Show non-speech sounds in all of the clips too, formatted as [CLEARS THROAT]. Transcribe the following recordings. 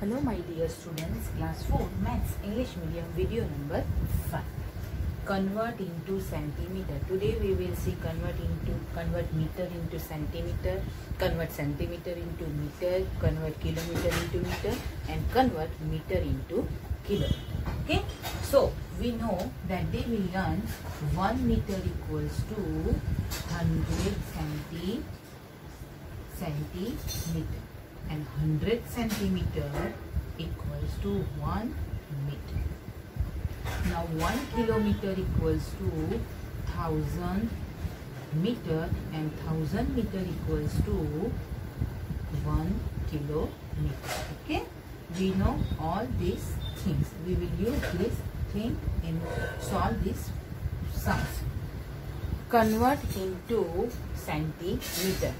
Hello my dear students, class 4 maths English medium video number 5. Convert into centimeter. Today we will see convert into convert meter into centimeter, convert centimeter into meter, convert kilometer into meter and convert meter into kilometer. Okay? So we know that they will learn 1 meter equals to 100 centi centimeter and 100 centimeter equals to 1 meter. Now 1 kilometer equals to 1000 meter and 1000 meter equals to 1 kilometer. Okay? We know all these things. We will use this thing in solve these sums. Convert into centimeter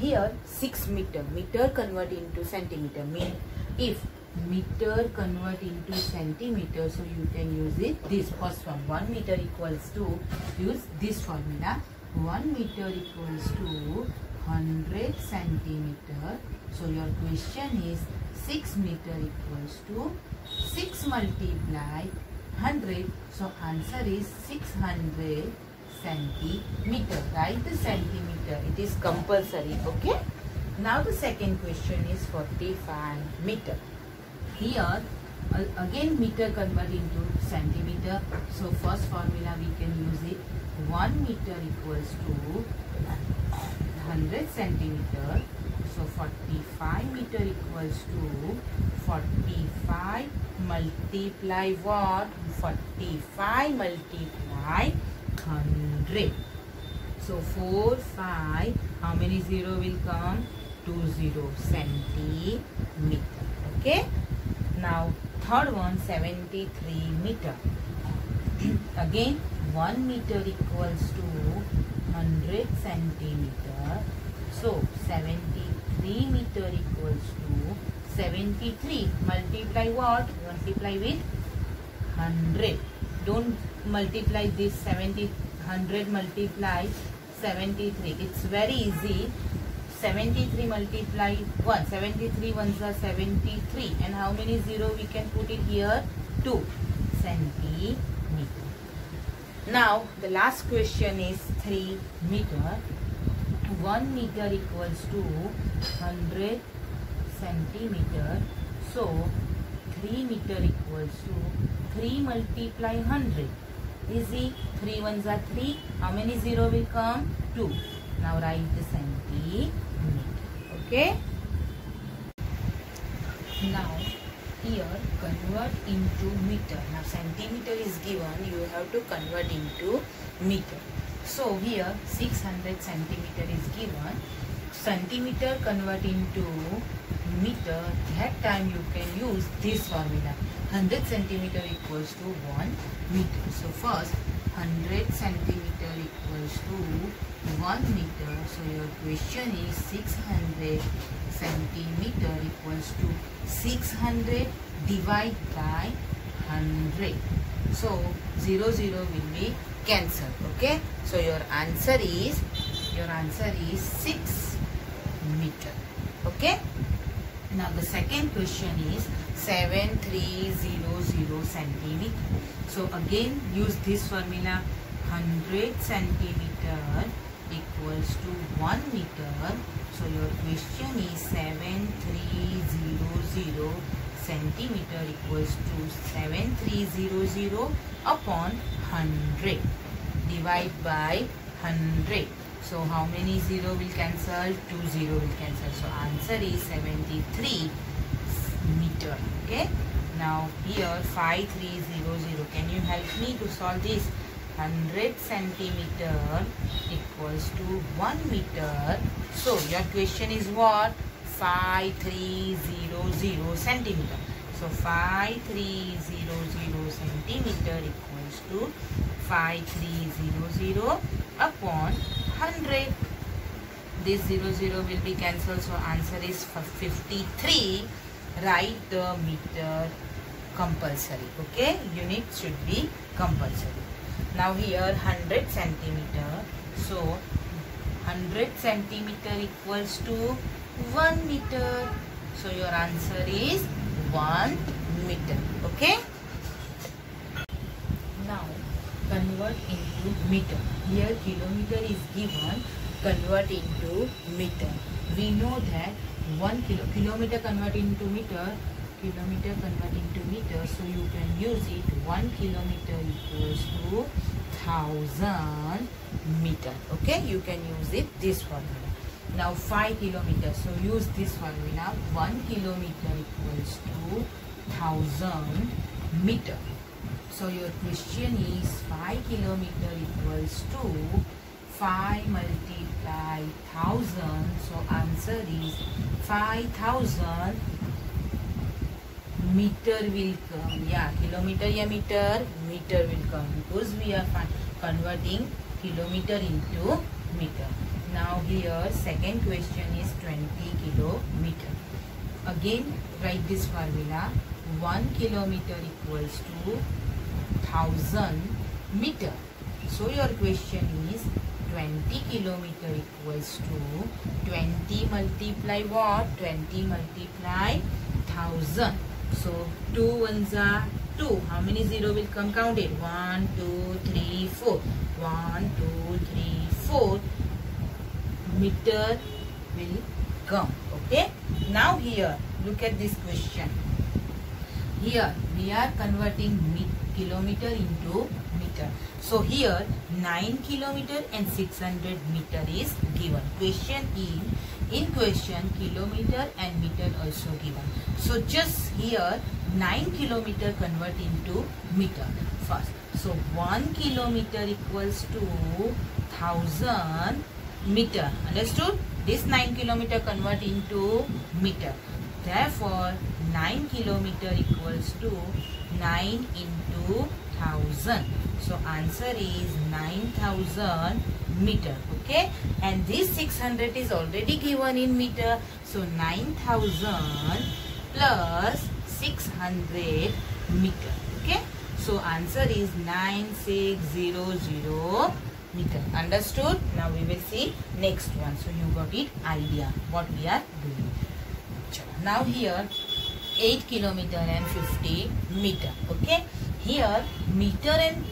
here 6 meter. Meter convert into centimeter. Mean if meter convert into centimeter so you can use it this first one 1 meter equals to use this formula. 1 meter equals to 100 centimeter. So your question is 6 meter equals to 6 multiply 100 so answer is 600 centimeter. Write the centimeter. It is compulsory. Okay. Now the second question is 45 meter. Here again meter convert into centimeter. So first formula we can use it. 1 meter equals to 100 centimeter. So 45 meter equals to 45 multiply what? 45 multiply 100. So 4, 5, how many 0 will come? 2 0 centimeter. Okay. Now third one 73 meter. [CLEARS THROAT] Again 1 meter equals to 100 centimeter. So 73 meter equals to 73 multiply what? Multiply with 100 don't multiply this 70 100 multiply 73 it's very easy. 73 multiply 1 73 ones are 73 and how many zero we can put it here? 2 centimeter. Now the last question is 3 meter. 1 meter equals to 100 centimeter. So 3 meter equals to 3 multiply 100. Easy. 3 ones are 3. How many 0 will come? 2. Now write the centimeter. Okay. Now here convert into meter. Now centimeter is given. You have to convert into meter. So here 600 centimeter is given. Centimeter convert into meter. That time you can use this formula. 100 centimeter equals to 1 meter. So first 100 centimeter equals to 1 meter. So your question is 600 centimeter equals to 600 divided by 100. So 0 0 will be cancelled. Okay. So your answer is your answer is 6 meter. Okay. Now the second question is 7300 centimeter. So again use this formula 100 centimeter equals to 1 meter. So your question is 7300 centimeter equals to 7300 upon 100 divide by 100. So how many 0 will cancel? 2 0 will cancel. So answer is 73 meter okay? Now here 5300 can you help me to solve this? 100 centimeter equals to 1 meter. So your question is what? 5300 centimeter. So 5300 centimeter equals to 5300 upon 100 this 00 0 will be cancelled so answer is 53 write the meter compulsory okay unit should be compulsory now here 100 centimeter so 100 centimeter equals to 1 meter so your answer is 1 meter. Okay. Now convert into meter. Here kilometer is given. Convert into meter. We know that 1 kilo kilometer convert into meter kilometer convert into meter so you can use it 1 kilometer equals to 1000 meter okay you can use it this formula now 5 kilometers so use this formula 1 kilometer equals to 1000 meter so your question is 5 kilometer equals to 5 multiply 1000 so answer is 5000 meter will come. Yeah kilometer yeah meter meter will come because we are converting kilometer into meter. Now here second question is 20 kilometer. Again write this formula. 1 kilometer equals to 1000 meter so your question is 20 kilometer equals to 20 multiply what 20 multiply 1000 so 2 ones are 2. How many 0 will come counted? 1, 2, 3, 4. 1, 2, 3, 4 meter will come. Okay. Now here look at this question. Here we are converting kilometer into meter. So here 9 kilometer and 600 meter is given. Question in in question kilometer and meter also given. So just here 9 kilometer convert into meter first. So 1 kilometer equals to 1000 meter. Understood? This 9 kilometer convert into meter. Therefore 9 kilometer equals to 9 into 1000. So answer is 9000 meter. Okay. And this 600 is already given in meter. So 9000 plus 600 meter. Okay. So answer is 9600 meter. Understood? Now we will see next one. So you got it idea what we are doing. Now here 8 kilometer and 50 meter. Okay. Here meter and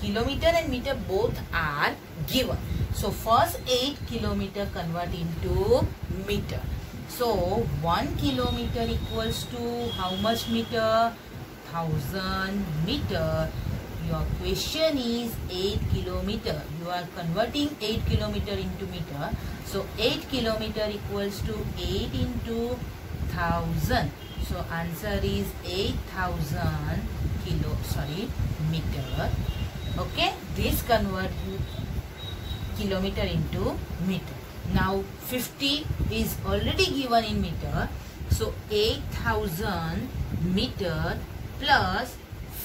kilometer and meter both are given. So first 8 kilometer convert into meter. So 1 kilometer equals to how much meter? 1000 meter. Your question is 8 kilometer. You are converting 8 kilometer into meter. So 8 kilometer equals to 8 into 1000. So answer is 8000 kilo sorry meter. Okay this convert kilometer into meter. Now 50 is already given in meter. So 8000 meter plus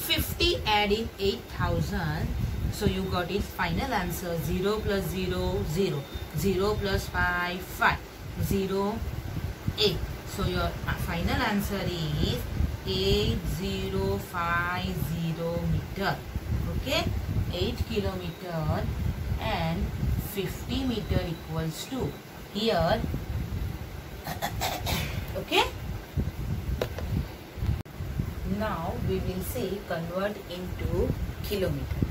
50 adding 8000 so you got it. Final answer 0 plus 0 0 0 plus 5 5 0 8 so your final answer is 8050 meter. Okay? 8 kilometer and 50 meter equals to here. [COUGHS] Okay? Now we will say convert into kilometer.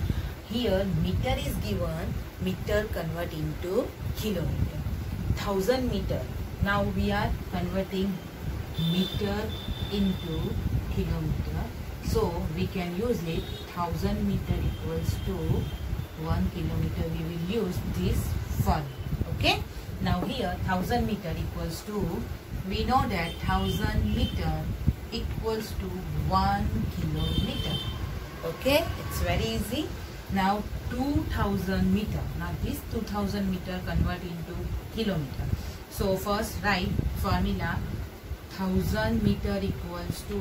Here meter is given. Meter convert into kilometer. Thousand meter now we are converting meter into kilometer so we can use it 1000 meter equals to 1 kilometer. We will use this formula. Okay. Now here 1000 meter equals to, we know that 1000 meter equals to 1 kilometer. Okay. It's very easy. Now 2000 meter. Now this 2000 meter convert into kilometer. So first write formula 1000 meter equals to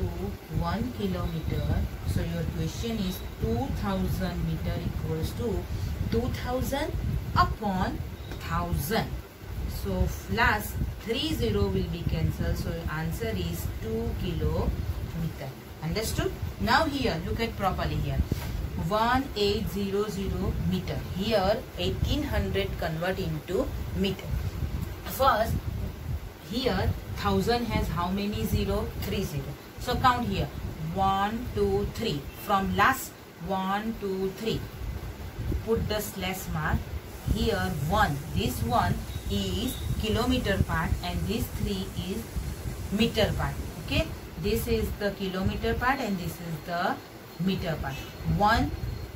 1 kilometer. So your question is 2000 meter equals to 2000 upon 1000. So last 30 will be cancelled. So answer is 2 kilometer. Understood? Now here look at properly here. 1800 meter. Here 1800 convert into meter. First here 1000 has how many zero? 3 zero. So count here. One, two, three. From last one, two, three. Put the slash mark. Here 1. This 1 is kilometer part and this 3 is meter part. Okay. This is the kilometer part and this is the meter part. 1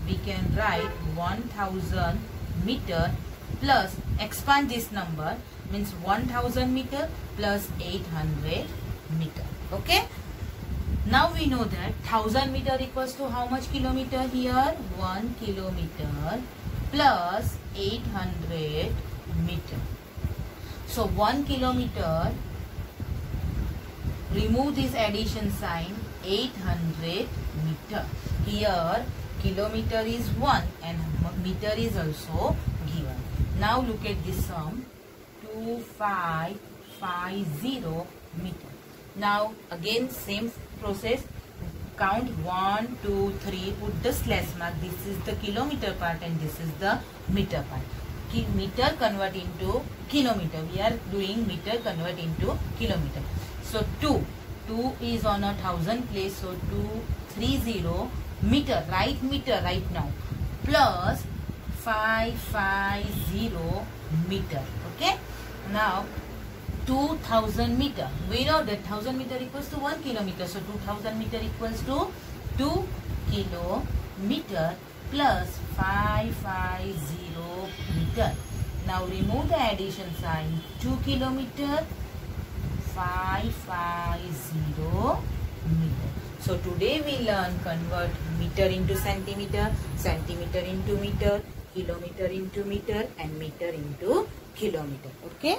we can write 1000 meter plus expand this number means 1000 meter plus 800 meter. Okay? Now we know that 1000 meter equals to how much kilometer here? 1 kilometer plus 800 meter. So 1 kilometer remove this addition sign 800 meter. Here kilometer is 1 and meter is also given. Now look at this sum 2550 meter. Now again same process. Count 1, 2, 3 put the slash mark. This is the kilometer part and this is the meter part. Ki meter convert into kilometer. We are doing meter convert into kilometer. So 2 2 is on a thousand place. So 230 meter. Right meter right now. Plus 550 meter. Okay now 2000 meter. We know that 1000 meter equals to 1 kilometer. So 2000 meter equals to 2 kilometer plus 550 meter. Now remove the addition sign. 2 kilometer 550 meter. So today we learn convert meter into centimeter centimeter into meter kilometer into meter and meter into kilometer okay